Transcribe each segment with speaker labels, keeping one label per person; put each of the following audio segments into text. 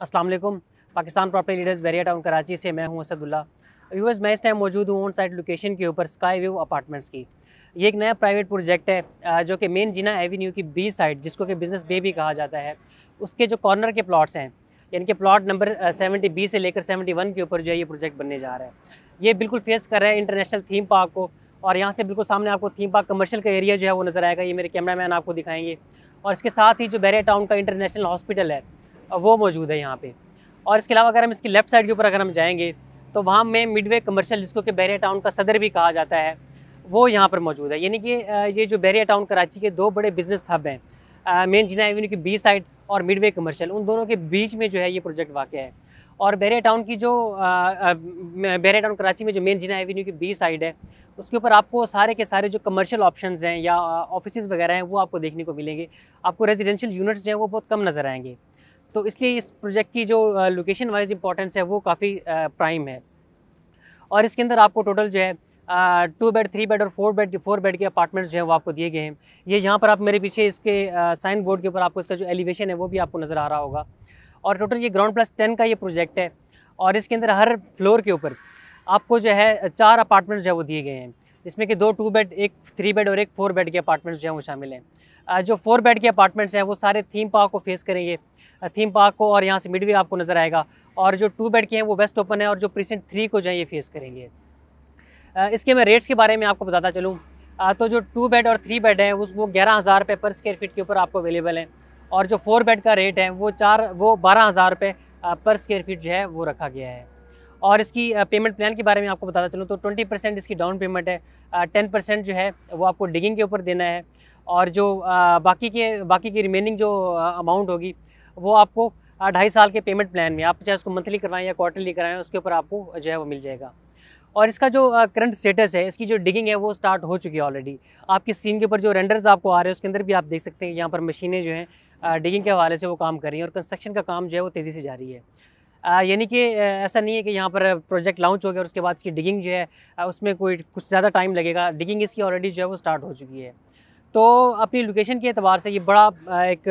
Speaker 1: वालेकुम। Pakistan property leaders Bahria town Karachi से मैं हूँ असदुल्ला। व्यूवर्स मैं इस टाइम मौजूद हूँ ऑन साइड लोकेशन के ऊपर स्काई व्यू अपार्टमेंट्स की। ये एक नया प्राइवेट प्रोजेक्ट है जो कि मेन जिना एवेन्यू की बी साइड जिसको कि बिज़नेस बे भी कहा जाता है। उसके जो कॉर्नर के प्लाट्स हैं, यानी कि प्लाट नंबर सेवेंटी बी से लेकर सेवेंटी वन के ऊपर जो है ये प्रोजेक्ट बनने जा रहा है। ये बिल्कुल फेस कर रहा है इंटरनेशनल थीम पार्क को, और यहाँ से बिल्कुल सामने आपको थीम पार्क कमर्शियल का एरिया जो है वो नज़र आएगा। ये मेरे कैमरा मैन आपको दिखाएँगे। और इसके साथ ही जो बैरिया टाउन का इंटरनेशनल हॉस्पिटल है वो मौजूद है यहाँ पे। और इसके अलावा अगर हम इसकी लेफ़्ट साइड के ऊपर अगर हम जाएँगे तो वहाँ में मिडवे कमर्शियल जिसको कि बैरिया टाउन का सदर भी कहा जाता है, वो यहाँ पर मौजूद है। यानी कि ये जो बैरिया टाउन कराची के दो बड़े बिज़नेस हब हैं मेन जिना एवेन्यू की बी साइड और मिडवे कमर्शियल उन दोनों के बीच में जो है ये प्रोजेक्ट वाक़ है। और बैरिया टाउन की जो बैरिया टाउन कराची में जो मेन जिना एवेन्यू की बी साइड है, उसके ऊपर आपको सारे के सारे जो कमर्शियल ऑप्शंस हैं या ऑफ़िस वगैरह हैं, वो आपको देखने को मिलेंगे। आपको रेजिडेंशियल यूनिट्स जो हैं, वो बहुत कम नज़र आएँगे। तो इसलिए इस प्रोजेक्ट की जो लोकेशन वाइज इंपॉर्टेंस है, वो काफ़ी प्राइम है। और इसके अंदर आपको टोटल जो है टू बेड थ्री बेड और फोर बेड फोर बेड के अपार्टमेंट्स जो है वो आपको दिए गए हैं। ये यहाँ पर आप मेरे पीछे इसके साइन बोर्ड के ऊपर आपको इसका जो एलिवेशन है, वो भी आपको नज़र आ रहा होगा। और टोटल ये ग्राउंड प्लस टेन का ये प्रोजेक्ट है। और इसके अंदर हर फ्लोर के ऊपर आपको जो है, चार अपार्टमेंट्स जो है वो दिए गए हैं। जिसमें कि दो टू बेड एक थ्री बेड और एक फोर बेड के अपार्टमेंट्स जो हैं वो शामिल हैं। जो फोर बेड के अपार्टमेंट्स हैं, वो सारे थीम पार्क को फेस करेंगे। थीम पार्क को और यहाँ से मिडवे आपको नज़र आएगा। और जो टू बेड के हैं वो वेस्ट ओपन है और जो प्रीसेंट थ्री को जो है ये फेस करेंगे। इसके मैं रेट्स के बारे में आपको बताता चलूँ। तो जो टू बेड और थ्री बेड है, उस, वो ग्यारह हज़ार रुपये पर स्क्वायर फीट के ऊपर आपको अवेलेबल है। और जो फोर बेड का रेट है, वो चार, वो बारह हज़ार रुपये पर स्क्वायर फीट जो है, वो रखा गया है। और इसकी पेमेंट प्लान के बारे में आपको बताता चलूँ तो ट्वेंटी परसेंट इसकी डाउन पेमेंट है। टेन परसेंट जो है, वो आपको डिगिंग के ऊपर देना है। और जो बाकी के, बाकी की रिमेनिंग जो अमाउंट होगी वो आपको ढाई साल के पेमेंट प्लान में, आप चाहे उसको मंथली करवाएँ या क्वार्टरली कराएँ, उसके ऊपर आपको जो है वो मिल जाएगा। और इसका जो करंट स्टेटस है, इसकी जो डिगिंग है, वो स्टार्ट हो चुकी है ऑलरेडी आपकी स्क्रीन के ऊपर जो रेंडर्स आपको आ रहे हैं, उसके अंदर भी आप देख सकते हैं, यहाँ पर मशीनें जो हैं डिगिंग के हवाले से वो काम कर रही हैं और कंस्ट्रक्शन का काम जो है वो तेज़ी से जारी है। यानी कि ऐसा नहीं है कि यहाँ पर प्रोजेक्ट लॉन्च हो गया और उसके बाद इसकी डिगिंग जो है उसमें कोई कुछ ज़्यादा टाइम लगेगा। डिगिंग इसकी ऑलरेडी जो है वो स्टार्ट हो चुकी है। तो अपनी लोकेशन के अतबार से ये बड़ा एक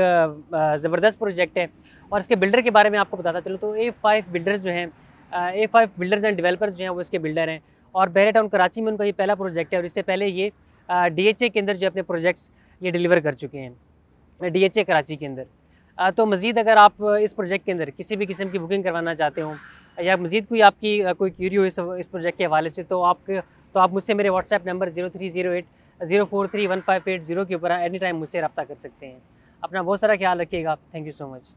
Speaker 1: ज़बरदस्त प्रोजेक्ट है। और इसके बिल्डर के बारे में आपको बताता चलो तो ए फाइव बिल्डर्स जो हैं A five builders and developers जो हैं, वो इसके बिल्डर हैं। और बहरे टाउन कराची में उनका ये पहला प्रोजेक्ट है और इससे पहले ये डी एच ए के अंदर जो अपने प्रोजेक्ट्स ये डिलीवर कर चुके हैं डी एच ए कराची के अंदर। तो मज़ीद अगर आप इस प्रोजेक्ट के अंदर किसी भी किस्म की बुकिंग करवाना चाहते हो, या मज़ीद कोई आपकी कोई क्यूरी हो इस इस प्रोजेक्ट के हवाले से तो आप तो आप मुझसे मेरे WhatsApp number zero three zero eight zero four three one five eight zero के ऊपर एनी टाइम मुझसे रब्ता कर सकते हैं। अपना बहुत सारा ख्याल रखिएगा थैंक यू सो मच